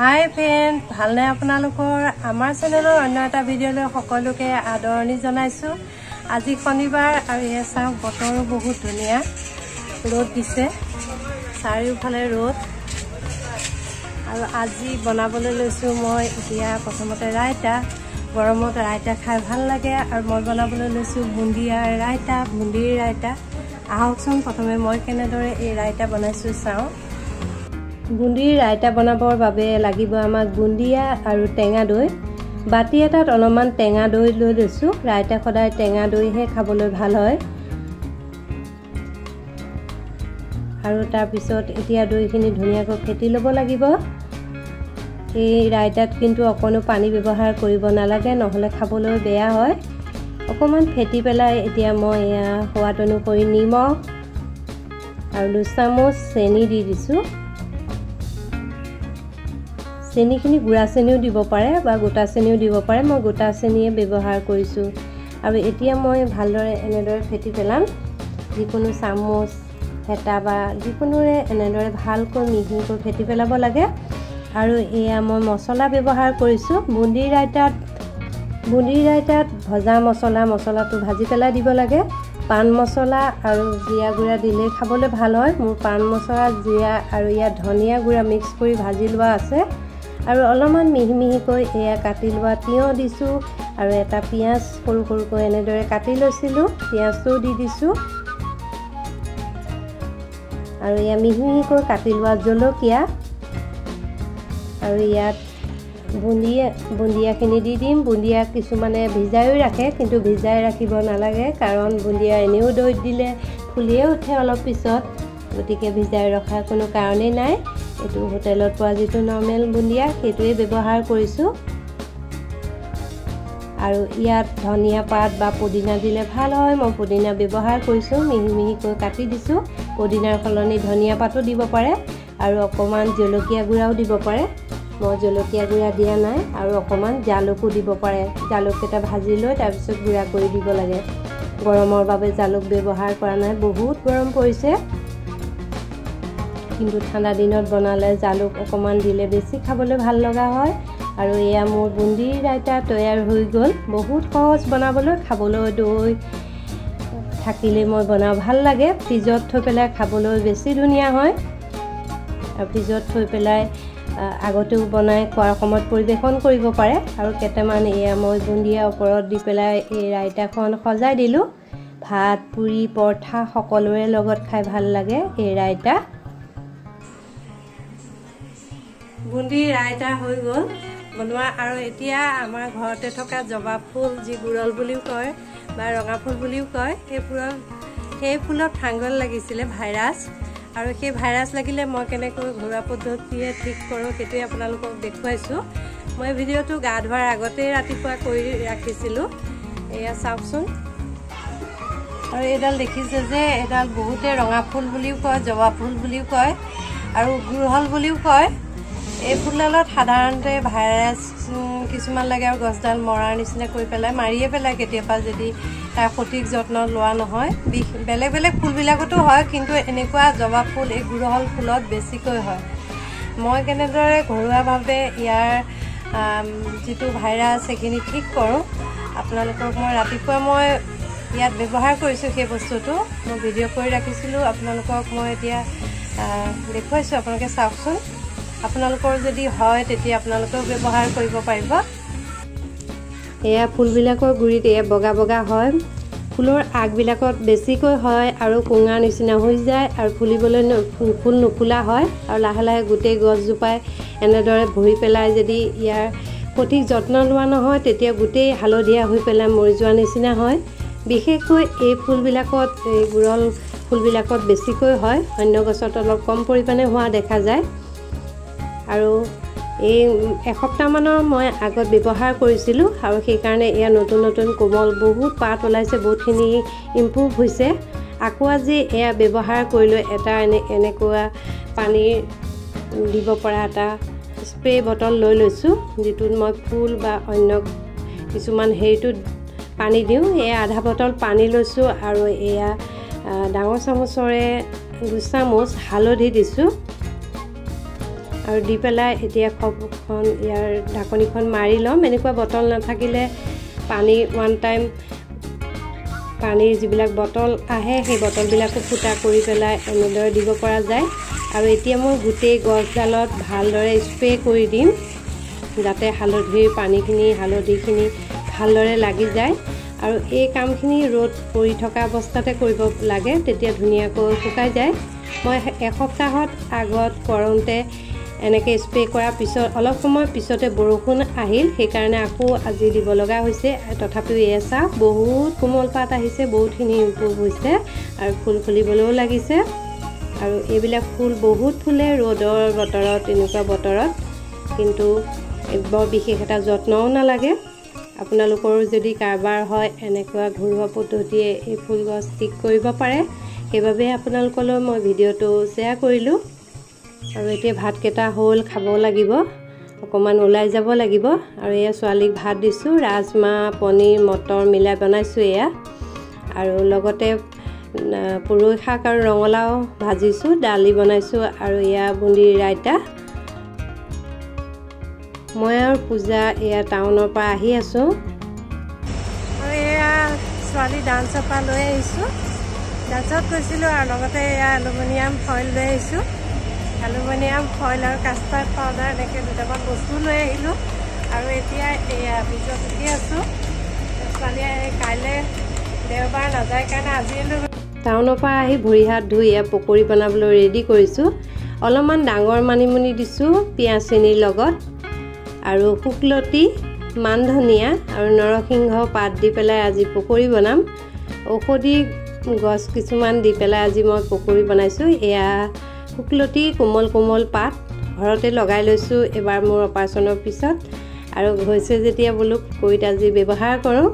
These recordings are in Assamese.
হাই ফ্ৰেণ্ড ভালনে আপোনালোকৰ? আমাৰ চেনেলৰ অন্য এটা ভিডিঅ'লৈ সকলোকে আদৰণি জনাইছোঁ। আজি শনিবাৰ আৰু এয়া চাওক বতৰো বহুত ধুনীয়া। ৰ'দ দিছে। চাৰিওফালে ৰ'দ। আৰু আজি বনাবলৈ লৈছোঁ মই এতিয়া প্ৰথমতে ৰাইতা। গৰমত ৰাইতা খাই ভাল লাগে আৰু মই বনাবলৈ লৈছোঁ বুন্দিয়াৰ ৰাইতা বুন্দিৰ ৰাইতা। আহকচোন প্ৰথমে মই কেনেদৰে এই ৰাইতা বনাইছোঁ চাওঁ। বুন্দিৰ ৰাইতা বনাবৰ বাবে লাগিব আমাক বুন্দিয়া আৰু টেঙা দৈ। বাতি এটাত অলপমান টেঙা দৈ লৈ লৈছোঁ। ৰাইতা সদায় টেঙা দৈহে খাবলৈ ভাল হয়। আৰু তাৰপিছত এতিয়া দৈখিনি ধুনীয়াকৈ ফেটি ল'ব লাগিব। এই ৰাইতাত কিন্তু অকণো পানী ব্যৱহাৰ কৰিব নালাগে নহ'লে খাবলৈ বেয়া হয়। অকণমান ফেটি পেলাই এতিয়া মই এয়া সোৱাদ অনুসৰি নিমখ আৰু দুচামুচ চেনি দি দিছোঁ। চেনিখিনি গুড়া চেনিও দিব পাৰে বা গোটা চেনিও দিব পাৰে। মই গোটা চেনিয়ে ব্যৱহাৰ কৰিছোঁ। আৰু এতিয়া মই ভালদৰে এনেদৰে ফেটি পেলাম। যিকোনো চামুচ হেতা বা যিকোনোৰে এনেদৰে ভালকৈ মিহিকৈ ফেটি পেলাব লাগে। আৰু এয়া মই মছলা ব্যৱহাৰ কৰিছোঁ। বুন্দি ৰাইতাত বুন্দি ৰাইতাত ভজা মছলা মছলাটো ভাজি পেলাই দিব লাগে। পাণ মছলা আৰু জীৰা গুড়া দিলেই খাবলৈ ভাল হয়। মোৰ পাণ মছলা জীৰা আৰু ইয়াত ধনিয়া গুড়া মিক্স কৰি ভাজি লোৱা আছে। আৰু অলপমান মিহি মিহিকৈ এয়া কাটি লোৱা তিয়ঁহ দিছোঁ আৰু এটা পিঁয়াজ সৰু সৰুকৈ এনেদৰে কাটি লৈছিলোঁ পিঁয়াজটোও দি দিছোঁ। আৰু এয়া মিহি মিহিকৈ কাটি লোৱা জলকীয়া আৰু ইয়াত বুন্দিয়া বুন্দিয়াখিনি দি দিম। বুন্দিয়া কিছুমানে ভিজাইও ৰাখে কিন্তু ভিজাই ৰাখিব নালাগে কাৰণ বুন্দিয়া এনেও দৈত দিলে ফুলিয়ে উঠে অলপ পিছত। গতিকে ভিজাই ৰখাৰ কোনো কাৰণেই নাই। এইটো হোটেলত পোৱা যিটো নৰ্মেল বুন্দিয়া সেইটোৱে ব্যৱহাৰ কৰিছোঁ। আৰু ইয়াত ধনিয়া পাত বা পুদিনা দিলে ভাল হয়। মই পুদিনা ব্যৱহাৰ কৰিছোঁ মিহি মিহিকৈ কাটি দিছোঁ। পুদিনাৰ সলনি ধনিয়া পাতো দিব পাৰে আৰু অকণমান জলকীয়া গুড়াও দিব পাৰে। মই জলকীয়া গুড়া দিয়া নাই আৰু অকণমান জালুকো দিব পাৰে। জালুককেইটা ভাজি লৈ তাৰপিছত গুড়া কৰি দিব লাগে। গৰমৰ বাবে জালুক ব্যৱহাৰ কৰা নাই। বহুত গৰম পৰিছে। কিন্তু ঠাণ্ডা দিনত বনালে জালুক অকণমান দিলে বেছি খাবলৈ ভাল লগা হয়। আৰু এয়া মোৰ বুন্দি ৰাইতা তৈয়াৰ হৈ গ'ল। বহুত সহজ বনাবলৈ খাবলৈ দৈ থাকিলেই মই বনাওঁ। ভাল লাগে। ফ্ৰিজত থৈ পেলাই খাবলৈ বেছি ধুনীয়া হয়। আৰু ফ্ৰিজত থৈ পেলাই আগতেও বনাই খোৱাৰ সময়ত পৰিৱেশন কৰিব পাৰে। আৰু কেইটামান এয়া মই বুন্দিয়া ওপৰত দি পেলাই এই ৰাইতাখন সজাই দিলোঁ। ভাত পুৰি পৰঠা সকলোৰে লগত খাই ভাল লাগে এই ৰাইতা। বুন্দি ৰাইতা হৈ গ'ল। বনোৱা আৰু এতিয়া আমাৰ ঘৰতে থকা জবা ফুল যি গুৰল বুলিও কয় বা ৰঙা ফুল বুলিও কয় সেই ফুলৰ সেই ফুলত ফাংগল লাগিছিলে ভাইৰাছ। আৰু সেই ভাইৰাছ লাগিলে মই কেনেকৈ ঘৰুৱা পদ্ধতিৰে ঠিক কৰোঁ সেইটোৱে আপোনালোকক দেখুৱাইছোঁ। মই ভিডিঅ'টো গা ধোৱাৰ আগতেই ৰাতিপুৱা কৰি ৰাখিছিলোঁ। এয়া চাওকচোন। আৰু এইডাল দেখিছে যে এইডাল বহুতে ৰঙা ফুল বুলিও কয় জবা ফুল বুলিও কয় আৰু গুৰহল বুলিও কয়। এই ফুলডালত সাধাৰণতে ভাইৰাছ কিছুমান লাগে আৰু গছডাল মৰাৰ নিচিনা কৰি পেলাই মাৰিয়ে পেলাই কেতিয়াবা যদি তাৰ সঠিক যত্ন লোৱা নহয় বিষ বেলেগ বেলেগ ফুলবিলাকতো হয় কিন্তু এনেকুৱা জবা ফুল এই গুৰহল ফুলত বেছিকৈ হয়। মই কেনেদৰে ঘৰুৱাভাৱে ইয়াৰ যিটো ভাইৰাছ সেইখিনি ঠিক কৰোঁ আপোনালোকক মই ৰাতিপুৱা মই ইয়াত ব্যৱহাৰ কৰিছোঁ সেই বস্তুটো। মই ভিডিঅ' কৰি ৰাখিছিলোঁ আপোনালোকক মই এতিয়া দেখুৱাইছোঁ আপোনালোকে চাওকচোন। আপোনালোকৰ যদি হয় তেতিয়া আপোনালোকেও ব্যৱহাৰ কৰিব পাৰিব। এয়া ফুলবিলাকৰ গুৰিত এয়া বগা বগা হয়। ফুলৰ আগবিলাকত বেছিকৈ হয় আৰু কোঙাৰ নিচিনা হৈ যায় আৰু ফুলিবলৈ ফুল নুফুলা হয় আৰু লাহে লাহে গোটেই গছজোপাই এনেদৰে ভৰি পেলাই যদি ইয়াৰ সঠিক যত্ন লোৱা নহয় তেতিয়া গোটেই হালধীয়া হৈ পেলাই মৰি যোৱা নিচিনা হয়। বিশেষকৈ এই ফুলবিলাকত এই গুৰল ফুলবিলাকত বেছিকৈ হয়। অন্য গছত অলপ কম পৰিমাণে হোৱা দেখা যায়। আৰু এই এসপ্তাহমানৰ মই আগত ব্যৱহাৰ কৰিছিলোঁ আৰু সেইকাৰণে এয়া নতুন নতুন কোমল বহুত পাত ওলাইছে বহুতখিনি ইম্প্ৰুভ হৈছে। আকৌ আজি এয়া ব্যৱহাৰ কৰিলোঁ এটা এনে এনেকুৱা পানীৰ দিব পৰা এটা স্প্ৰে বটল লৈ লৈছোঁ যিটোত মই ফুল বা অন্য কিছুমান হেৰিটোত পানী দিওঁ। এয়া আধা বটল পানী লৈছোঁ আৰু এয়া ডাঙৰ চামুচৰে দুচামুচ হালধি দিছোঁ। আৰু দি পেলাই এতিয়া খপখন ইয়াৰ ঢাকনিখন মাৰি ল'ম। এনেকুৱা বটল নাথাকিলে পানী ওৱান টাইম পানীৰ যিবিলাক বটল আহে সেই বটলবিলাকো ফুটা কৰি পেলাই এনেদৰে দিব পৰা যায়। আৰু এতিয়া মই গোটেই গছডালত ভালদৰে স্প্ৰে কৰি দিম যাতে হালধিৰ পানীখিনি হালধিখিনি ভালদৰে লাগি যায়। আৰু এই কামখিনি ৰ'দ পৰি থকা অৱস্থাতে কৰিব লাগে তেতিয়া ধুনীয়াকৈ শুকাই যায়। মই এসপ্তাহত আগত কৰোঁতে এনেকৈ স্প্ৰে কৰাৰ পিছত অলপ সময় পিছতে বৰষুণ আহিল সেইকাৰণে আকৌ আজি দিব লগা হৈছে। তথাপিও এয়া চাহ বহুত কোমল পাত আহিছে বহুতখিনি ইম্প্ৰুভ হৈছে আৰু ফুল ফুলিবলৈও লাগিছে। আৰু এইবিলাক ফুল বহুত ফুলে ৰ'দৰ বতৰত এনেকুৱা বতৰত কিন্তু বৰ বিশেষ এটা যত্নও নালাগে। আপোনালোকৰো যদি কাৰোবাৰ হয় এনেকুৱা ঘৰুৱা পদ্ধতিয়ে এই ফুল গছ ঠিক কৰিব পাৰে সেইবাবে আপোনালোকলৈ মই ভিডিঅ'টো শ্বেয়াৰ কৰিলোঁ। আৰু এতিয়া ভাতকেইটা হ'ল খাব লাগিব। অকণমান ওলাই যাব লাগিব। আৰু এয়া ছোৱালীক ভাত দিছোঁ ৰাজমাহ পনীৰ মটৰ মিলাই বনাইছোঁ এয়া। আৰু লগতে পুৰৈ শাক আৰু ৰঙালাও ভাজিছোঁ দালি বনাইছোঁ আৰু এয়া বুন্দিৰ ৰাইতা। মই আৰু পূজা এয়া টাউনৰ পৰা আহি আছোঁ। এয়া ছোৱালী ডান্সৰ পৰা লৈ আহিছোঁ। ডান্সত গৈছিলোঁ আৰু লগতে এয়া এলুমিনিয়াম ফইল লৈ আহিছোঁ। এলুমিনিয়াম ফইল আৰু কাষ্টাৰ্ড পাউডাৰ এনেকৈ দুটামান বস্তু লৈ আহিলোঁ। আৰু এতিয়া এয়া ভিজত উঠি আছোঁ। ছোৱালীয়ে কাইলৈ দেওবাৰ নাযায় কাৰণে আজিলৈ টাউনৰ পৰা আহি ভৰি হাত ধুই এয়া পকৰি বনাবলৈ ৰেডি কৰিছোঁ। অলপমান ডাঙৰ মানিমুনি দিছোঁ পিঁয়াজ চেনিৰ লগত। আৰু শুকলতি মান ধনিয়া আৰু নৰসিংহ পাত দি পেলাই আজি পকৰি বনাম। ঔষধি গছ কিছুমান দি পেলাই আজি মই পকৰি বনাইছোঁ। এয়া শুকলতি কোমল কোমল পাত ঘৰতে লগাই লৈছোঁ এবাৰ মোৰ অপাৰেশ্যনৰ পিছত। আৰু হৈছে যেতিয়া বোলো পকৰিত আজি ব্যৱহাৰ কৰোঁ।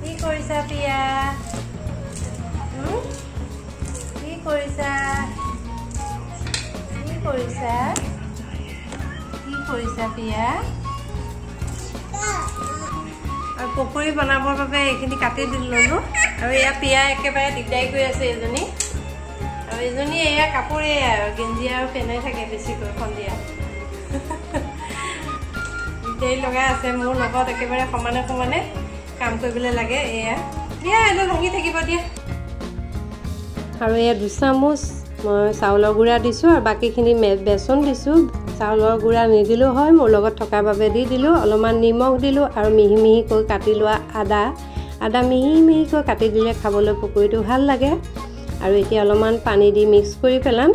কি কৰিছা পিয়া কি কৰিছা? কি কৰিছা? কি কৰিছা পিয়া আৰু পকৰি বনাবৰ বাবে এইখিনি কাটি দি ল'লোঁ আৰু এয়া পিয়া একেবাৰে দিগদাৰী কৰি আছে এজনী আৰু এজনী এয়া কাপোৰে আৰু গেঞ্জি আৰু পেনাই থাকে বেছিকৈ সন্ধিয়া দিগদাৰী লগাই আছে মোৰ লগত একেবাৰে সমানে সমানে কাম কৰিবলৈ লাগে এয়া দিয়া এনে ভাঙি থাকিব দিয়া আৰু এয়া দুচামুচ মই চাউলৰ গুড়া দিছোঁ আৰু বাকীখিনি বেচন দিছোঁ চাউলৰ গুড়া নিদিলেও হয় মোৰ লগত থকাৰ বাবে দি দিলোঁ অলপমান নিমখ দিলোঁ আৰু মিহি মিহিকৈ কাটি লোৱা আদা আদা মিহি মিহিকৈ কাটি দিলে খাবলৈ পকৰিটো ভাল লাগে আৰু এতিয়া অলপমান পানী দি মিক্স কৰি পেলাম।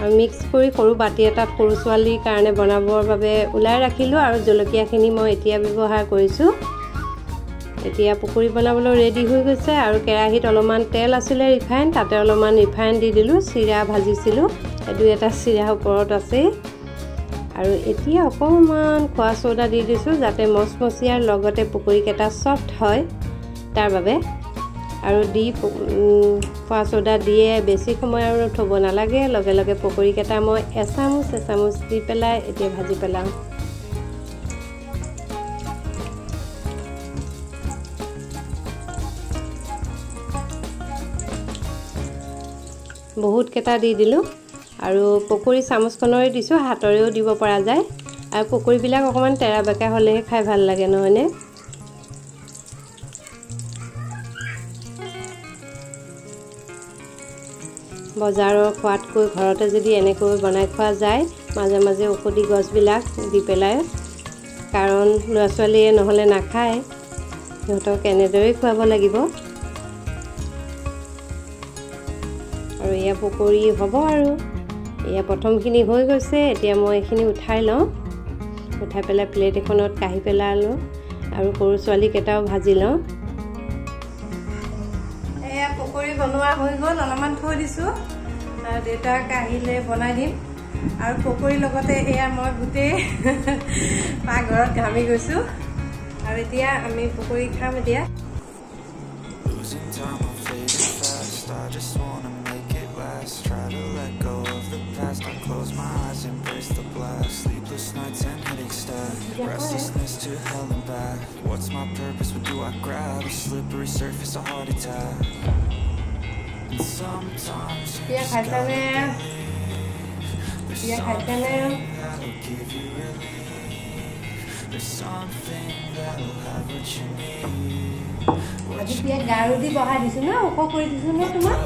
আৰু মিক্স কৰি সৰু বাতি এটাত সৰু ছোৱালীৰ কাৰণে বনাবৰ বাবে ওলাই ৰাখিলোঁ আৰু জলকীয়াখিনি মই এতিয়া ব্যৱহাৰ কৰিছোঁ। এতিয়া পকৰি বনাবলৈ ৰেডি হৈ গৈছে আৰু কেৰাহীত অলপমান তেল আছিলে ৰিফাইন তাতে অলপমান ৰিফাইন দি দিলোঁ চিৰা ভাজিছিলোঁ। দুই এটা চিৰা ওপৰত আছেই। আৰু এতিয়া অকণমান খোৱা চৌদা দি দিছোঁ যাতে মচমচীয়াৰ লগতে পকৰিকেইটা চফ্ট হয়। তাৰ বাবে। আৰু দি খোৱা চৌদা দিয়ে বেছি সময় আৰু থ'ব নালাগে। লগে লগে পকৰিকেইটা মই এচামুচ এচামুচ দি পেলাই এতিয়া ভাজি পেলাওঁ। বহুতকেইটা দি দিলোঁ। আৰু পকৰি চামুচখনৰে দিছোঁ হাতৰেও দিব পৰা যায়। আৰু পকৰিবিলাক অকণমান তেৰা বেকা হ'লেহে খাই ভাল লাগে নহয়নে? বজাৰৰ খোৱাতকৈ ঘৰতে যদি এনেকৈ বনাই খোৱা যায় মাজে মাজে ঔষধি গছবিলাক দি পেলাই কাৰণ ল'ৰা ছোৱালীয়ে নহ'লে নাখায় সিহঁতক এনেদৰেই খুৱাব লাগিব? আৰু এয়া পকৰি হ'ব আৰু। এয়া প্ৰথমখিনি হৈ গৈছে এতিয়া মই এইখিনি উঠাই লওঁ। উঠাই পেলাই প্লেট এখনত কাঢ়ি পেলালোঁ আৰু সৰু ছোৱালীকেইটাও ভাজি লওঁ। পকৰি বনোৱা হৈ গ'ল অলপমান থৈ দিছোঁ দেউতাক আহিলে বনাই দিম আৰু পকৰিৰ লগতে এয়া মই গোটেই পাকঘৰত ঘামি গৈছোঁ আৰু এতিয়া আমি পকৰি খাম এতিয়া Restlessness to hell and back What's my purpose, what do I grab? A slippery surface, a heart attack And sometimes Piya খাইছানে Piya খাইছানে that'll give you relief. There's something that'll have what you need. আজি পিয়া গাৰু দি বহাই দিছো ন ওখ কৰি দিছো ন তোমাক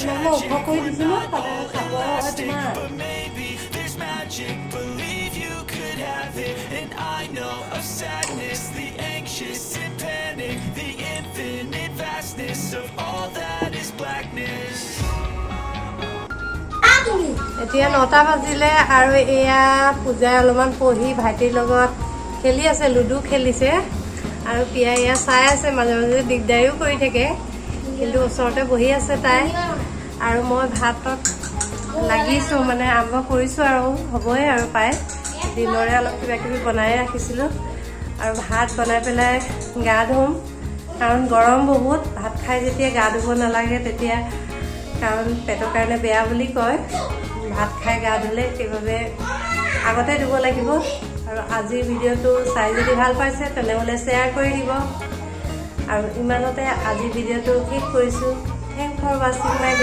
তোমাক মই ওখ কৰি দিছো ন সদায় চাপৰ হয় তোমাৰ But maybe there's magic. Believe you could have it. And I know of sadness, the anxious and panic, the infinite vastness of all that is blackness. এতিয়া নটা বাজিলে আৰু এয়া পূজাই অলপমান পঢ়ি ভাইটিৰ লগত খেলি আছে লুডু খেলিছে। আৰু পিয়া এয়া চাই আছে মাজে মাজে দিগদাৰিও কৰি থাকে। কিন্তু ওচৰতে বহি আছে তাই। আৰু মই ভাতত লাগিছোঁ মানে আৰম্ভ কৰিছোঁ আৰু হ'বই আৰু পাই। দিনৰে অলপ কিবা কিবি বনাই ৰাখিছিলোঁ। আৰু ভাত বনাই পেলাই গা ধুম। কাৰণ গৰম বহুত ভাত খাই যেতিয়া গা ধুব নালাগে তেতিয়া কাৰণ পেটৰ কাৰণে বেয়া বুলি কয়। ভাত খাই গা ধুলে সেইবাবে আগতে ধুব লাগিব আৰু আজিৰ ভিডিঅ'টো চাই যদি ভাল পাইছে তেনেহ'লে শ্বেয়াৰ কৰি দিব। আৰু ইমানতে আজিৰ ভিডিঅ'টো শেষ কৰিছোঁ। থেংক ফৰ ৱাচিং মাই